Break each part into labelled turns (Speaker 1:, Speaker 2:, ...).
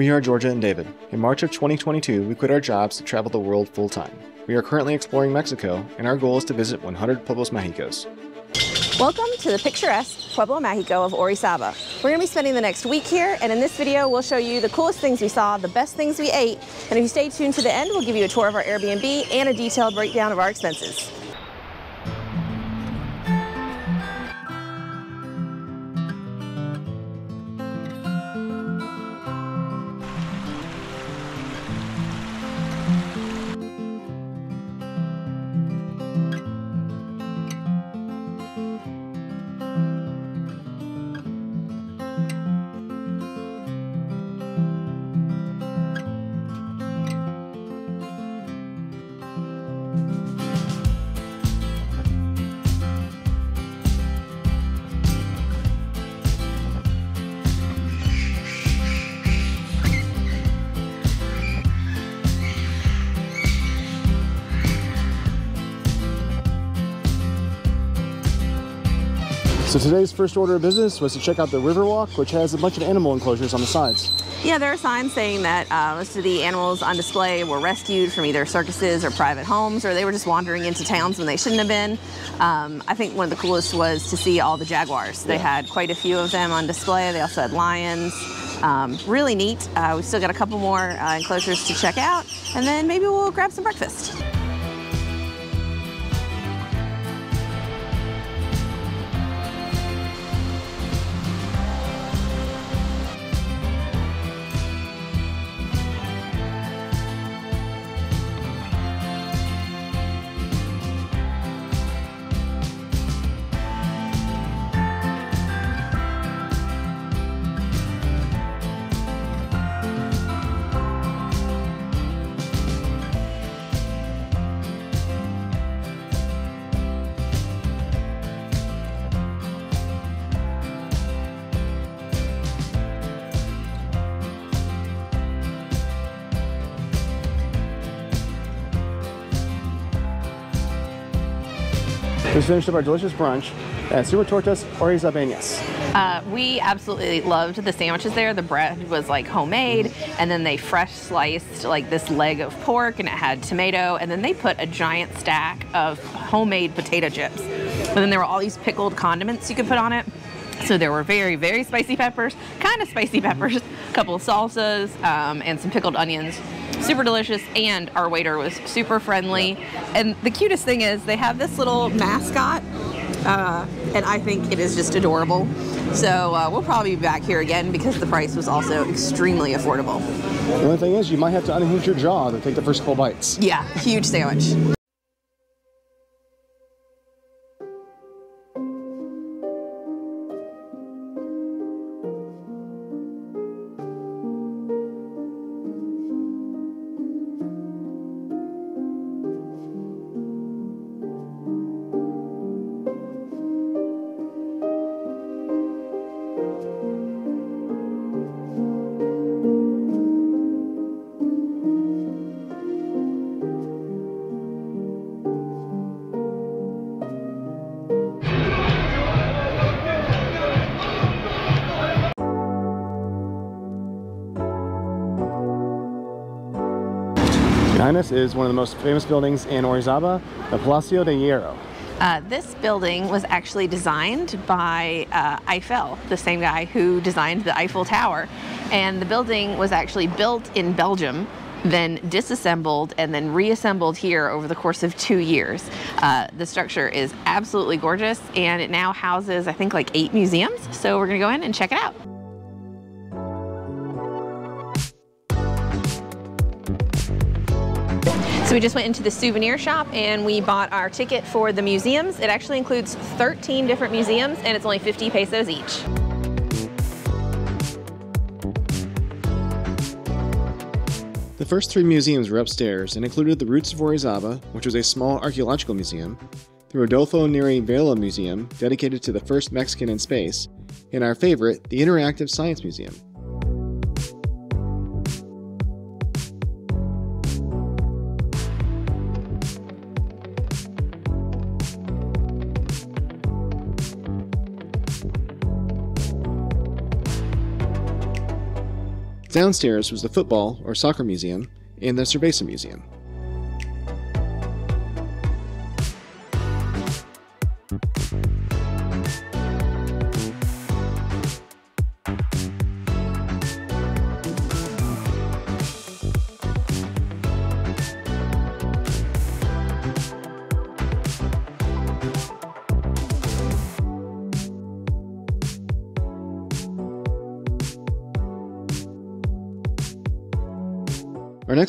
Speaker 1: We are Georgia and David. In March of 2022, we quit our jobs to travel the world full time. We are currently exploring Mexico, and our goal is to visit 100 Pueblos Mágicos.
Speaker 2: Welcome to the picturesque Pueblo Mágico of Orizaba. We're going to be spending the next week here, and in this video, we'll show you the coolest things we saw, the best things we ate, and if you stay tuned to the end, we'll give you a tour of our Airbnb and a detailed breakdown of our expenses.
Speaker 1: So today's first order of business was to check out the Riverwalk, which has a bunch of animal enclosures on the sides.
Speaker 2: Yeah, there are signs saying that uh, most of the animals on display were rescued from either circuses or private homes, or they were just wandering into towns when they shouldn't have been. Um, I think one of the coolest was to see all the jaguars. They had quite a few of them on display. They also had lions. Um, really neat. Uh, we've still got a couple more uh, enclosures to check out, and then maybe we'll grab some breakfast.
Speaker 1: Just finished up our delicious brunch at Super Tortas Orizabeñas.
Speaker 2: Uh, we absolutely loved the sandwiches there. The bread was like homemade, and then they fresh sliced like this leg of pork, and it had tomato, and then they put a giant stack of homemade potato chips. And then there were all these pickled condiments you could put on it. So there were very, very spicy peppers, kind of spicy peppers, a couple of salsas, um, and some pickled onions. Super delicious, and our waiter was super friendly. And the cutest thing is they have this little mascot, uh, and I think it is just adorable. So uh, we'll probably be back here again because the price was also extremely affordable.
Speaker 1: The only thing is, you might have to unhinge your jaw to take the first couple bites.
Speaker 2: Yeah, huge sandwich.
Speaker 1: Is one of the most famous buildings in Orizaba, the Palacio de Hierro.
Speaker 2: Uh, this building was actually designed by uh, Eiffel, the same guy who designed the Eiffel Tower. And the building was actually built in Belgium, then disassembled and then reassembled here over the course of two years. Uh, the structure is absolutely gorgeous and it now houses, I think, like eight museums. So we're gonna go in and check it out. So we just went into the souvenir shop and we bought our ticket for the museums. It actually includes 13 different museums and it's only 50 pesos each.
Speaker 1: The first three museums were upstairs and included the Roots of Orizaba, which was a small archaeological museum, the Rodolfo Neri Vela Museum, dedicated to the first Mexican in space, and our favorite, the Interactive Science Museum.
Speaker 3: Downstairs was the Football or Soccer Museum and the Cerveza Museum.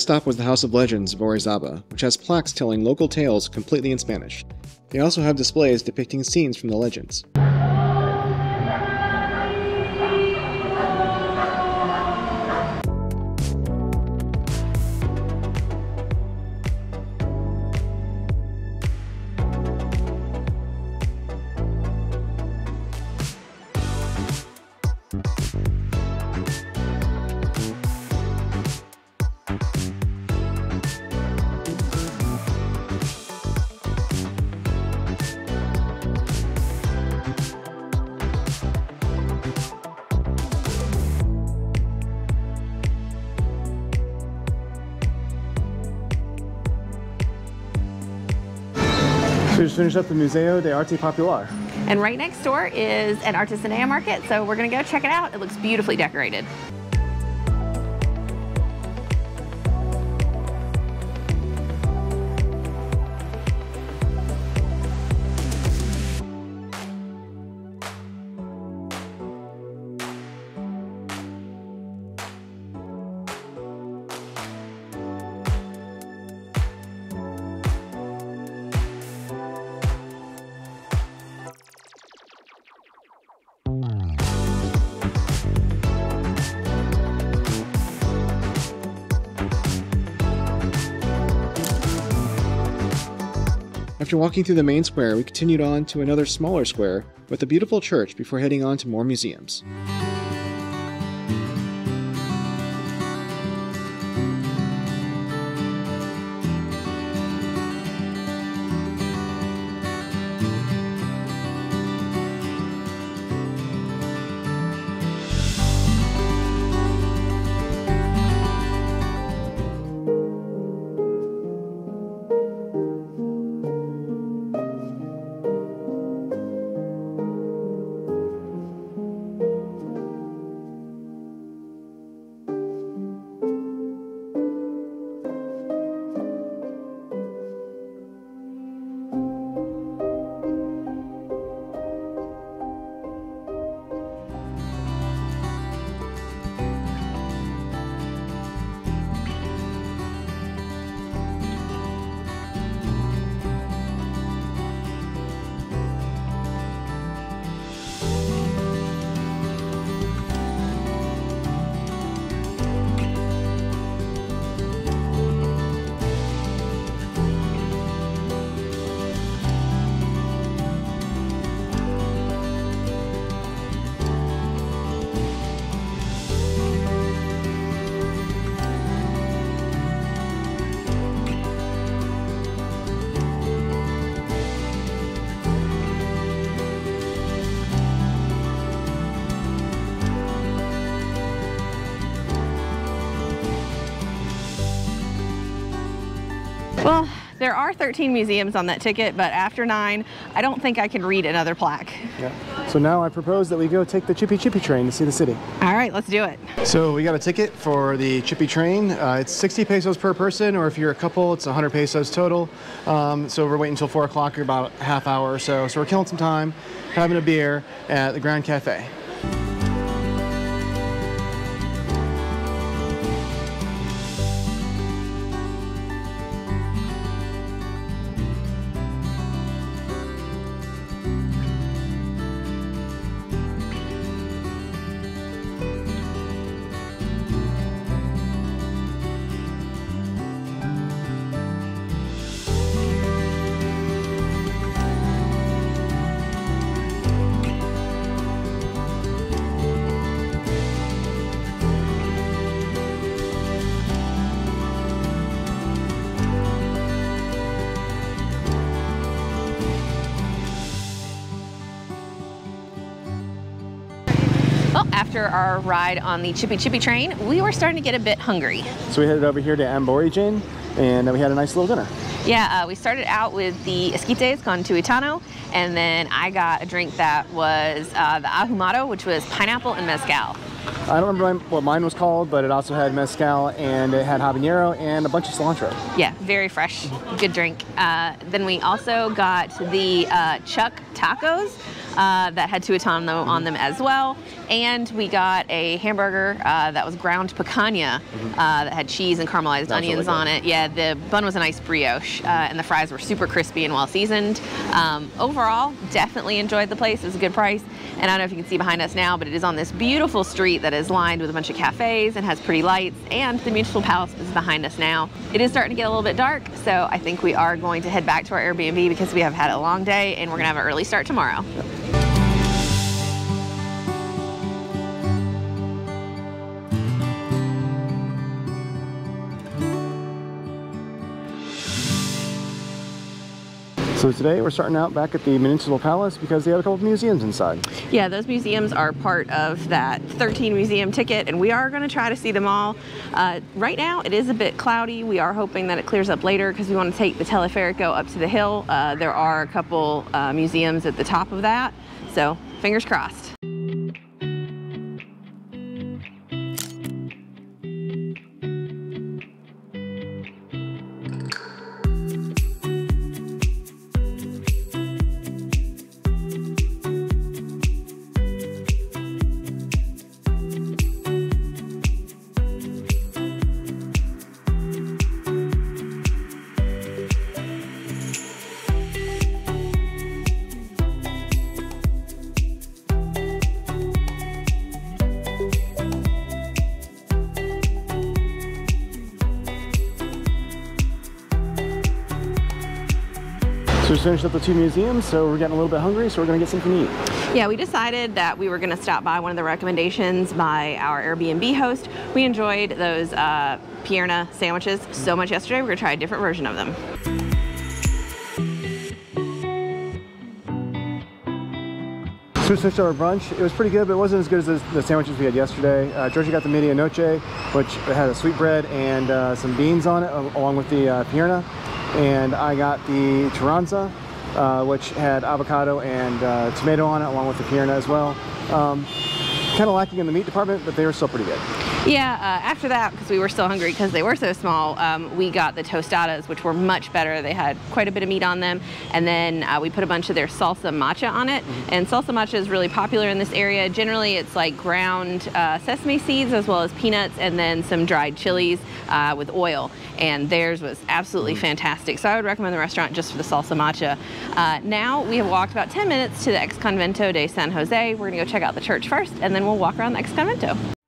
Speaker 3: Next stop was the House of Legends of Orizaba, which has plaques telling local tales completely in Spanish. They also have displays depicting scenes from the legends.
Speaker 1: So just finished up the Museo de Arte Popular.
Speaker 2: And right next door is an Artisanea market, so we're gonna go check it out. It looks beautifully decorated.
Speaker 3: After walking through the main square, we continued on to another smaller square with a beautiful church before heading on to more museums.
Speaker 2: Well, there are 13 museums on that ticket, but after nine, I don't think I can read another plaque.
Speaker 1: Yeah. So now I propose that we go take the Chipi Chipi train to see the city.
Speaker 2: All right, let's do it.
Speaker 1: So we got a ticket for the Chipi train. Uh, it's 60 pesos per person, or if you're a couple, it's 100 pesos total. Um, so we're waiting until 4 o'clock, or about a half hour or so. So we're killing some time, having a beer at the Grand Cafe.
Speaker 2: After our ride on the Chipi Chipi train, we were starting to get a bit hungry.
Speaker 1: So we headed over here to Aborigen and we had a nice little dinner.
Speaker 2: Yeah, uh, we started out with the esquites con tuétano, and then I got a drink that was uh, the ahumado, which was pineapple and mezcal.
Speaker 1: I don't remember what mine was called, but it also had mezcal and it had habanero and a bunch of cilantro.
Speaker 2: Yeah, very fresh, good drink. Uh, then we also got the uh, chuck tacos uh, that had tuétano on them as well. And we got a hamburger uh, that was ground picanha mm-hmm. uh, that had cheese and caramelized That's onions really on it. Yeah, the bun was a nice brioche, uh, and the fries were super crispy and well seasoned. Um, overall, definitely enjoyed the place. It was a good price. And I don't know if you can see behind us now, but it is on this beautiful street that is lined with a bunch of cafes and has pretty lights. And the Municipal Palace is behind us now. It is starting to get a little bit dark, so I think we are going to head back to our Airbnb because we have had a long day and we're going to have an early start tomorrow.
Speaker 1: So today we're starting out back at the Municipal Palace because they have a couple of museums inside.
Speaker 2: Yeah, those museums are part of that 13 museum ticket and we are going to try to see them all. Uh, right now it is a bit cloudy. We are hoping that it clears up later because we want to take the Teleferico up to the hill. Uh, there are a couple uh, museums at the top of that. So fingers crossed.
Speaker 1: So we finished up the two museums, so we're getting a little bit hungry, so we're gonna get something to eat.
Speaker 2: Yeah, we decided that we were gonna stop by one of the recommendations by our Airbnb host. We enjoyed those uh, Pierna sandwiches so much yesterday, we're gonna try a different version of them.
Speaker 1: So we finished our brunch. It was pretty good, but it wasn't as good as the sandwiches we had yesterday. Uh, Georgia got the medianoche, which had a sweetbread and uh, some beans on it, along with the uh, Pierna and I got the Taranza, uh, which had avocado and uh, tomato on it, along with the Pierna as well. Um, kind of lacking in the meat department, but they were still pretty good.
Speaker 2: Yeah, uh, after that, because we were still hungry because they were so small, um, we got the tostadas, which were much better. They had quite a bit of meat on them. And then uh, we put a bunch of their salsa macha on it. Mm -hmm. And salsa macha is really popular in this area. Generally, it's like ground uh, sesame seeds as well as peanuts and then some dried chilies uh, with oil. And theirs was absolutely mm -hmm. fantastic. So I would recommend the restaurant just for the salsa macha. Uh, now we have walked about 10 minutes to the Ex Convento de San Jose. We're going to go check out the church first, and then we'll walk around the Ex Convento.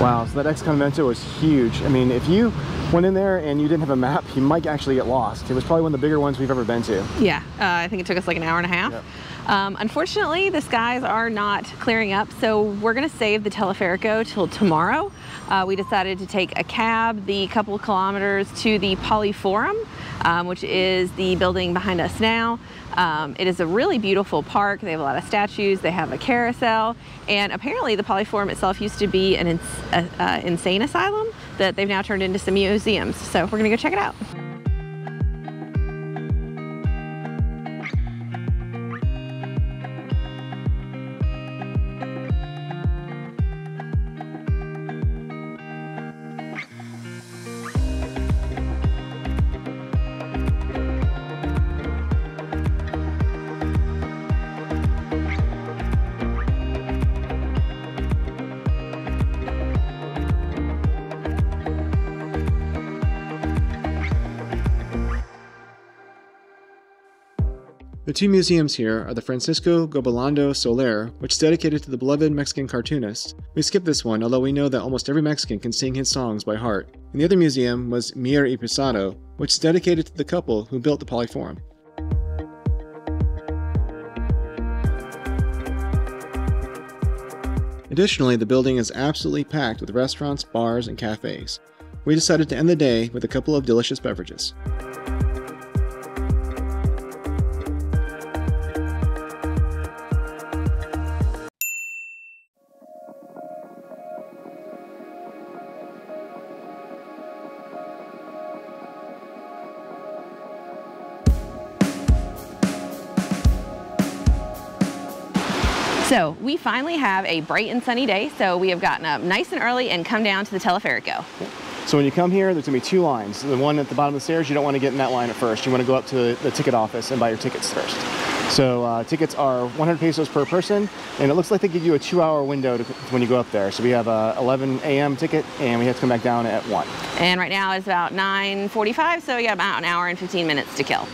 Speaker 1: Wow, so that Ex Convento was huge. I mean, if you went in there and you didn't have a map, you might actually get lost. It was probably one of the bigger ones we've ever been to.
Speaker 2: Yeah, uh, I think it took us like an hour and a half. Yep. Um, unfortunately, the skies are not clearing up, so we're gonna save the Teleferico till tomorrow. Uh, we decided to take a cab the couple kilometers to the Poliforum, um, which is the building behind us now. Um, it is a really beautiful park. They have a lot of statues. They have a carousel. And apparently the Poliforum itself used to be an ins uh, insane asylum that they've now turned into some museums. So we're gonna go check it out.
Speaker 3: The two museums here are the Francisco Gabilondo Soler, which is dedicated to the beloved Mexican cartoonist. We skipped this one, although we know that almost every Mexican can sing his songs by heart. And the other museum was Mier y Preciado, which is dedicated to the couple who built the Poliforum. Additionally, the building is absolutely packed with restaurants, bars, and cafes. We decided to end the day with a couple of delicious beverages.
Speaker 2: So we finally have a bright and sunny day. So we have gotten up nice and early and come down to the Teleferico.
Speaker 1: So when you come here, there's gonna be two lines. The one at the bottom of the stairs, you don't wanna get in that line at first. You wanna go up to the, the ticket office and buy your tickets first. So uh, tickets are 100 pesos per person, and it looks like they give you a two-hour window to, when you go up there. So we have a 11 a.m. ticket, and we have to come back down at 1.
Speaker 2: And right now it's about 9.45, so we got about an hour and 15 minutes to kill.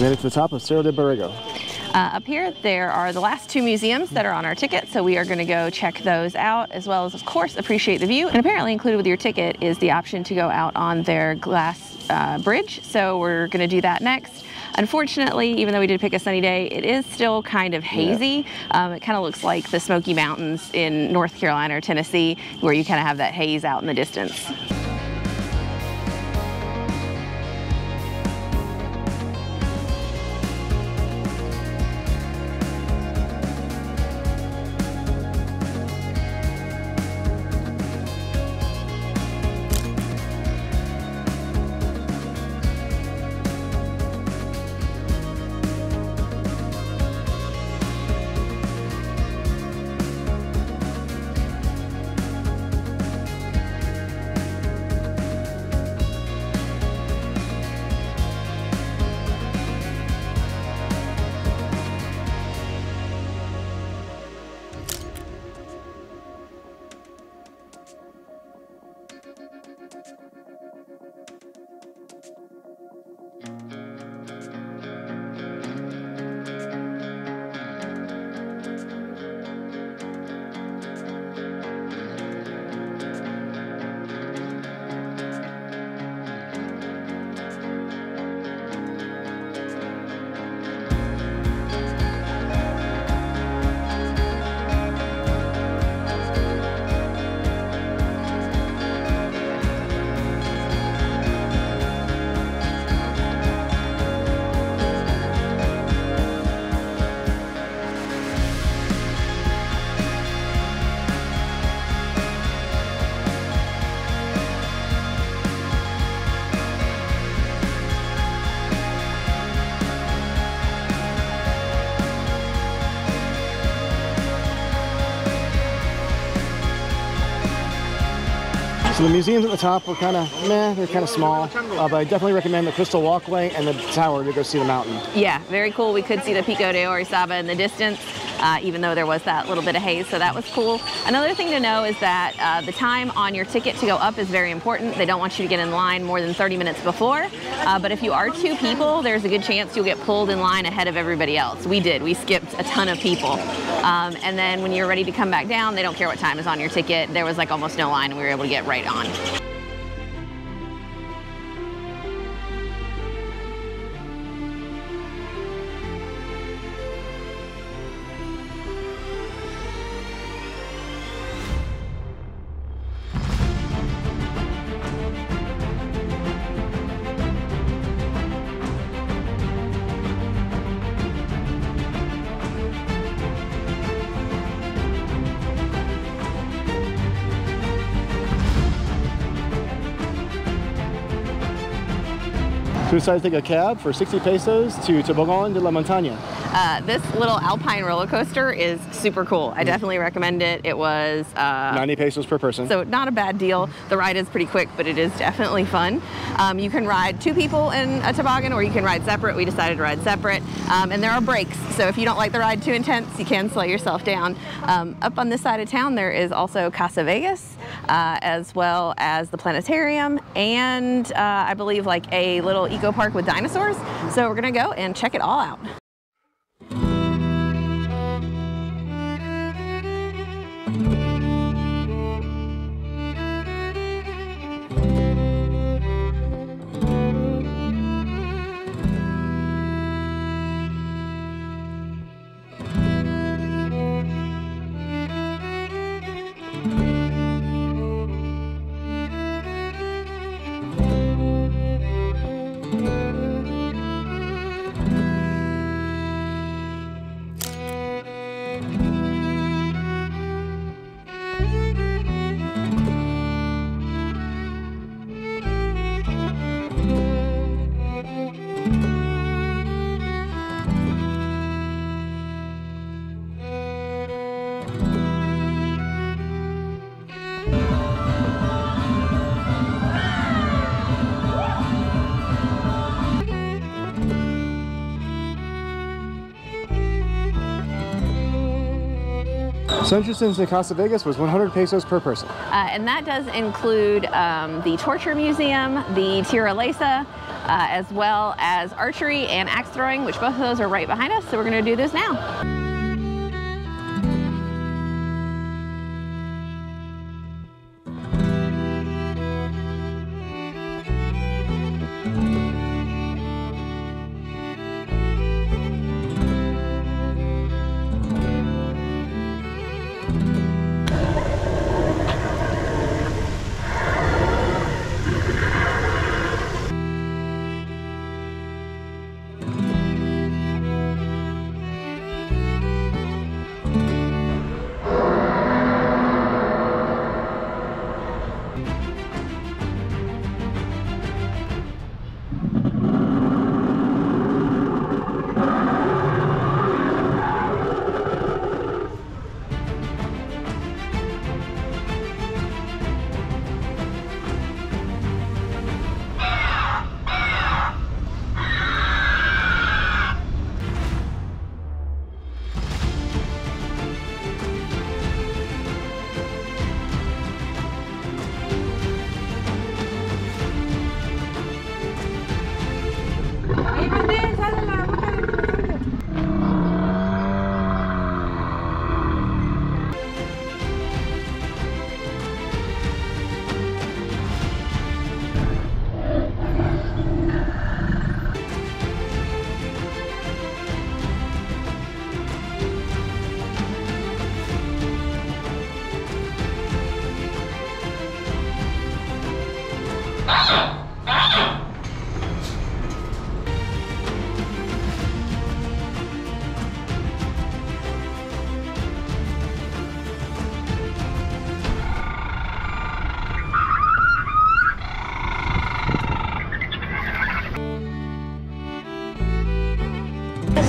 Speaker 1: So we made it to the top of Cerro de Borrego.
Speaker 2: Uh, up here, there are the last two museums that are on our ticket, so we are going to go check those out, as well as, of course, appreciate the view. And apparently included with your ticket is the option to go out on their glass uh, bridge, so we're going to do that next. Unfortunately, even though we did pick a sunny day, it is still kind of hazy. Yeah. Um, it kind of looks like the Smoky Mountains in North Carolina or Tennessee, where you kind of have that haze out in the distance.
Speaker 1: So the museums at the top were kind of meh, they're kind of small, uh, but I definitely recommend the Crystal Walkway and the tower to go see the mountain.
Speaker 2: Yeah, very cool. We could see the Pico de Orizaba in the distance, uh, even though there was that little bit of haze, so that was cool. Another thing to know is that uh, the time on your ticket to go up is very important. They don't want you to get in line more than 30 minutes before, uh, but if you are two people, there's a good chance you'll get pulled in line ahead of everybody else. We did. We skipped a ton of people. Um, and then when you're ready to come back down, they don't care what time is on your ticket. There was like almost no line, and we were able to get right on.
Speaker 1: We decided to take a cab for 60 pesos to Tobogán de la Montaña.
Speaker 2: Uh, this little alpine roller coaster is super cool. I definitely recommend it. It was uh,
Speaker 1: 90 pesos per person.
Speaker 2: so not a bad deal. The ride is pretty quick, but it is definitely fun. Um, you can ride two people in a toboggan, or you can ride separate. We decided to ride separate, um, and there are breaks. So if you don't like the ride too intense, you can slow yourself down. Um, up on this side of town, there is also Casavegas, uh, as well as the planetarium, and uh, I believe like a little eco park with dinosaurs. So we're gonna go and check it all out.
Speaker 1: So entrance into Casavegas was 100 pesos per person.
Speaker 2: Uh, and that does include um, the Torture Museum, the Tirolesa, uh, as well as archery and axe throwing, which both of those are right behind us. So we're going to do this now.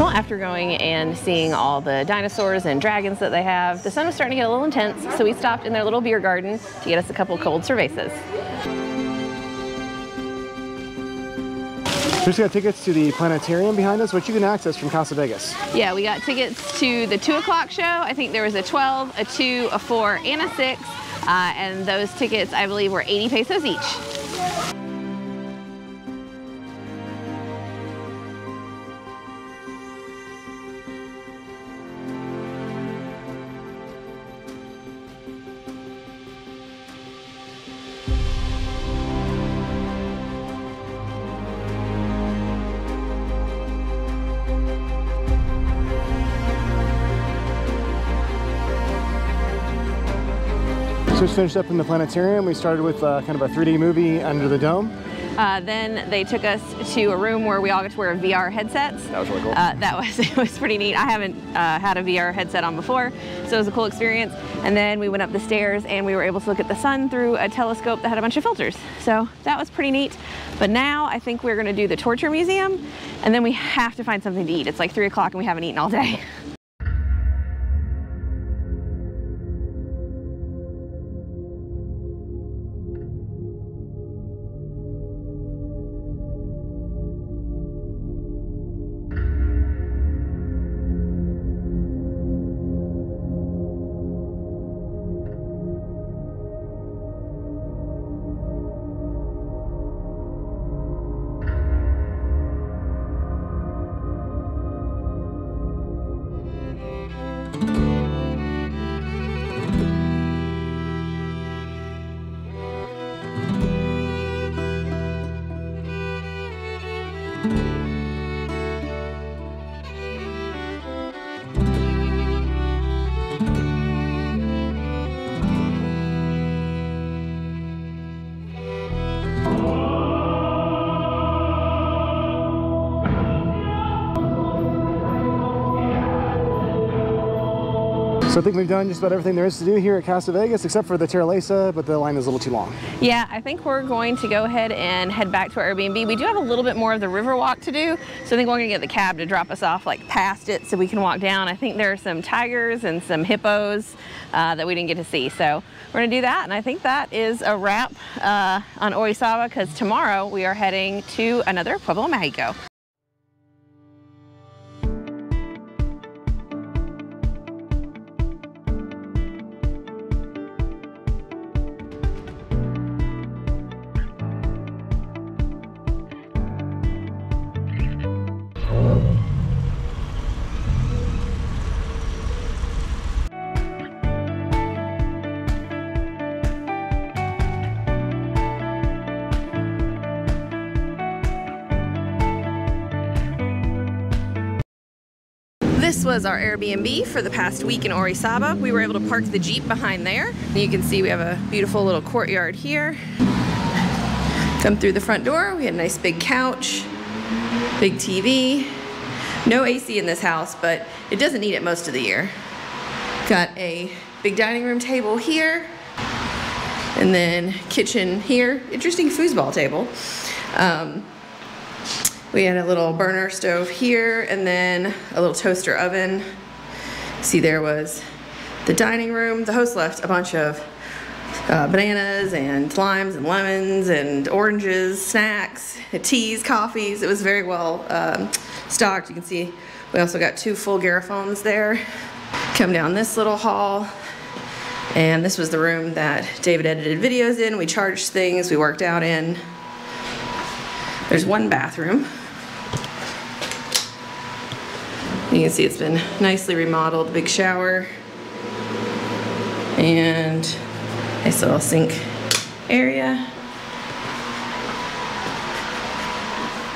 Speaker 2: Well, after going and seeing all the dinosaurs and dragons that they have, the sun was starting to get a little intense, so we stopped in their little beer garden to get us a couple cold cervezas.
Speaker 1: We just got tickets to the planetarium behind us, which you can access from Casavegas.
Speaker 2: Yeah, we got tickets to the 2 o'clock show. I think there was a 12, a 2, a 4, and a 6. Uh, and those tickets, I believe, were 80 pesos each.
Speaker 1: Just finished up in the planetarium. We started with uh, kind of a 3D movie under the dome.
Speaker 2: Uh, then they took us to a room where we all got to wear VR headsets.
Speaker 1: That was really cool.
Speaker 2: Uh, that was it was pretty neat. I haven't uh, had a VR headset on before, so it was a cool experience. And then we went up the stairs and we were able to look at the sun through a telescope that had a bunch of filters. So that was pretty neat. But now I think we're going to do the torture museum, and then we have to find something to eat. It's like three o'clock and we haven't eaten all day. Thank you.
Speaker 1: So I think we've done just about everything there is to do here at Casavegas, except for the Tirolesa, but the line is a little too long.
Speaker 2: Yeah, I think we're going to go ahead and head back to our Airbnb. We do have a little bit more of the river walk to do, so I think we're gonna get the cab to drop us off like past it so we can walk down. I think there are some tigers and some hippos uh, that we didn't get to see. So we're gonna do that, and I think that is a wrap uh, on Orizaba because tomorrow we are heading to another Pueblo Mágico. This was our Airbnb for the past week in Orizaba. We were able to park the Jeep behind there. You can see we have a beautiful little courtyard here. Come through the front door, we had a nice big couch, big TV. No AC in this house, but it doesn't need it most of the year. Got a big dining room table here, and then kitchen here. Interesting foosball table. Um, we had a little burner stove here and then a little toaster oven. See there was the dining room. The host left a bunch of uh, bananas and limes and lemons and oranges, snacks, teas, coffees. It was very well um, stocked. You can see we also got two full garrafones there. Come down this little hall. And this was the room that David edited videos in. We charged things, we worked out in. There's one bathroom. You can see it's been nicely remodeled, big shower. And nice little sink area.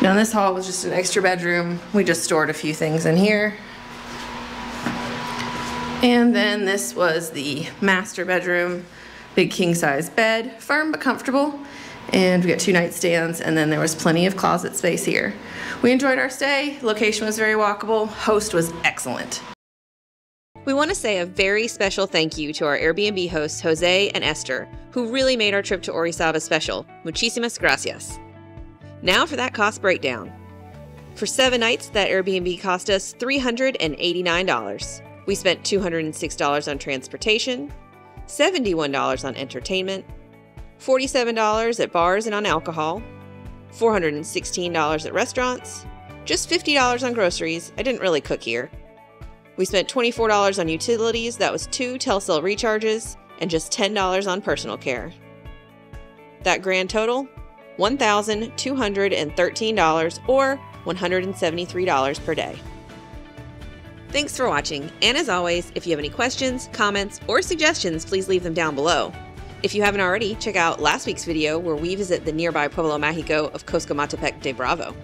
Speaker 2: Now this hall was just an extra bedroom. We just stored a few things in here. And then this was the master bedroom, big king size bed, firm but comfortable. And we got two nightstands and then there was plenty of closet space here. We enjoyed our stay, location was very walkable, host was excellent.
Speaker 4: We want to say a very special thank you to our Airbnb hosts, Jose and Esther, who really made our trip to Orizaba special. Muchísimas gracias. Now for that cost breakdown.
Speaker 2: For seven nights, that Airbnb cost us $389. We spent $206 on transportation, $71 on entertainment, $47 at bars and on alcohol, $416 at restaurants, just $50 on groceries. I didn't really cook here. We spent $24 on utilities, that was two Telcel recharges, and just $10 on personal care. That grand total $1,213 or $173 per day. Thanks for watching, and as always, if you have any questions, comments, or suggestions, please leave them down below. If you haven't already, check out last week's video where we visit the nearby Pueblo Mágico of Coscomatepec de Bravo.